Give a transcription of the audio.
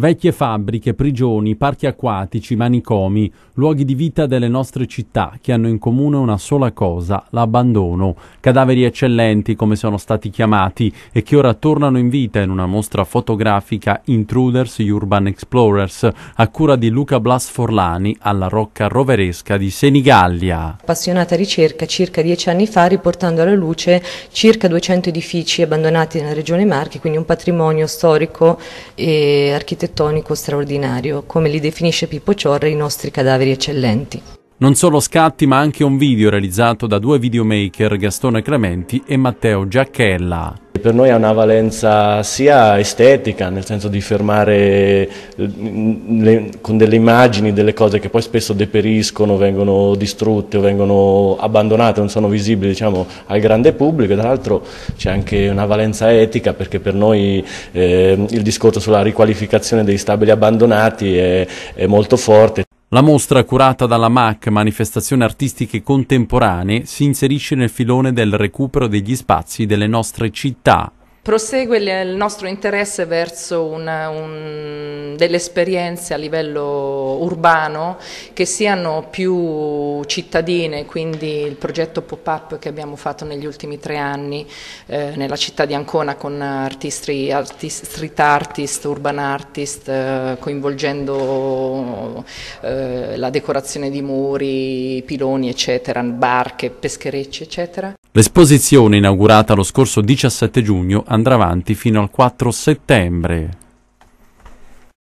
Vecchie fabbriche, prigioni, parchi acquatici, manicomi, luoghi di vita delle nostre città che hanno in comune una sola cosa, l'abbandono. Cadaveri eccellenti, come sono stati chiamati, e che ora tornano in vita in una mostra fotografica Intruders Urban Explorers, a cura di Luca Blas Forlani, alla Rocca Roveresca di Senigallia. Appassionata ricerca circa dieci anni fa, riportando alla luce circa 200 edifici abbandonati nella regione Marche, quindi un patrimonio storico e architettonico architettonico straordinario, come li definisce Pippo Ciorra i nostri cadaveri eccellenti. Non solo scatti ma anche un video realizzato da due videomaker Gastone Clementi e Matteo Giacchella. Per noi ha una valenza sia estetica, nel senso di fermare le, con delle immagini delle cose che poi spesso deperiscono, vengono distrutte o vengono abbandonate, non sono visibili diciamo, al grande pubblico, tra l'altro c'è anche una valenza etica perché per noi eh, il discorso sulla riqualificazione degli stabili abbandonati è, è molto forte. La mostra, curata dalla MAC Manifestazioni Artistiche Contemporanee, si inserisce nel filone del recupero degli spazi delle nostre città, Prosegue il nostro interesse verso un, delle esperienze a livello urbano che siano più cittadine, quindi il progetto pop-up che abbiamo fatto negli ultimi tre anni eh, nella città di Ancona con artisti, artist, street artist, urban artist, eh, coinvolgendo eh, la decorazione di muri, piloni, eccetera, barche, pescherecci, eccetera. L'esposizione inaugurata lo scorso 17 giugno andrà avanti fino al 4 settembre.